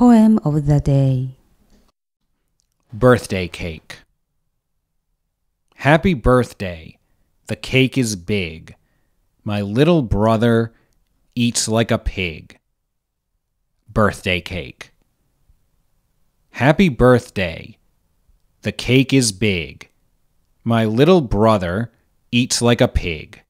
Poem of the day. Birthday cake. Happy birthday. The cake is big. My little brother eats like a pig. Birthday cake. Happy birthday. The cake is big. My little brother eats like a pig.